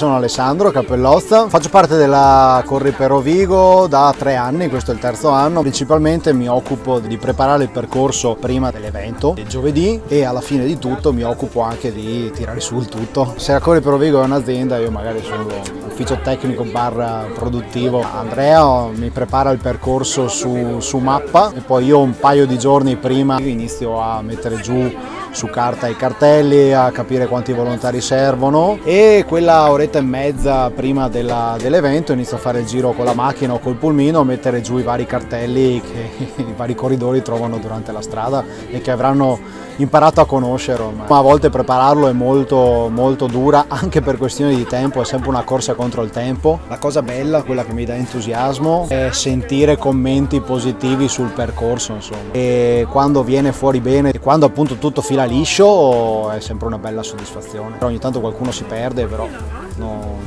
Sono Alessandro Cappellozza, faccio parte della Corri per Rovigo da tre anni, questo è il terzo anno. Principalmente mi occupo di preparare il percorso prima dell'evento, il giovedì, e alla fine di tutto mi occupo anche di tirare su il tutto. Se la Corri per Rovigo è un'azienda, io magari sono ufficio tecnico barra produttivo. Andrea mi prepara il percorso su, su mappa e poi io un paio di giorni prima inizio a mettere giù su carta i cartelli, a capire quanti volontari servono e quella oretta e mezza prima dell'evento inizio a fare il giro con la macchina o col pulmino, a mettere giù i vari cartelli che i vari corridori trovano durante la strada e che avranno imparato a conoscere ormai. A volte prepararlo è molto, molto dura anche per questioni di tempo, è sempre una corsa contro il tempo. La cosa bella, quella che mi dà entusiasmo, è sentire commenti positivi sul percorso insomma. E quando viene fuori bene, quando appunto tutto fila liscio è sempre una bella soddisfazione. Ogni tanto qualcuno si perde però no...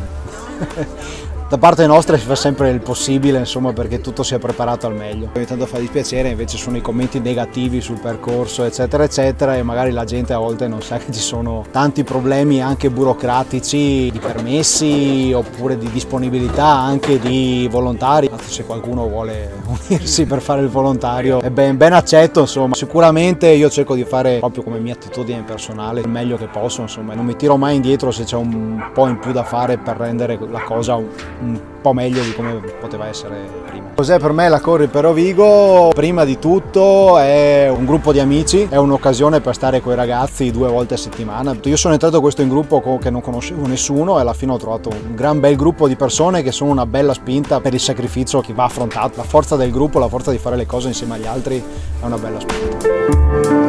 da parte nostra si fa sempre il possibile insomma, perché tutto sia preparato al meglio. Ogni tanto fa dispiacere invece sono i commenti negativi sul percorso eccetera eccetera e magari la gente a volte non sa che ci sono tanti problemi anche burocratici di permessi oppure di disponibilità anche di volontari. Se qualcuno vuole unirsi per fare il volontario è ben, ben accetto insomma. Sicuramente io cerco di fare proprio come mia attitudine personale il meglio che posso insomma. Non mi tiro mai indietro se c'è un po' in più da fare per rendere la cosa un po' meglio di come poteva essere prima. Cos'è per me la Corri per Rovigo? Prima di tutto è un gruppo di amici, è un'occasione per stare con i ragazzi due volte a settimana. Io sono entrato questo in gruppo che non conoscevo nessuno e alla fine ho trovato un gran bel gruppo di persone che sono una bella spinta per il sacrificio che va affrontato. La forza del gruppo, la forza di fare le cose insieme agli altri è una bella spinta.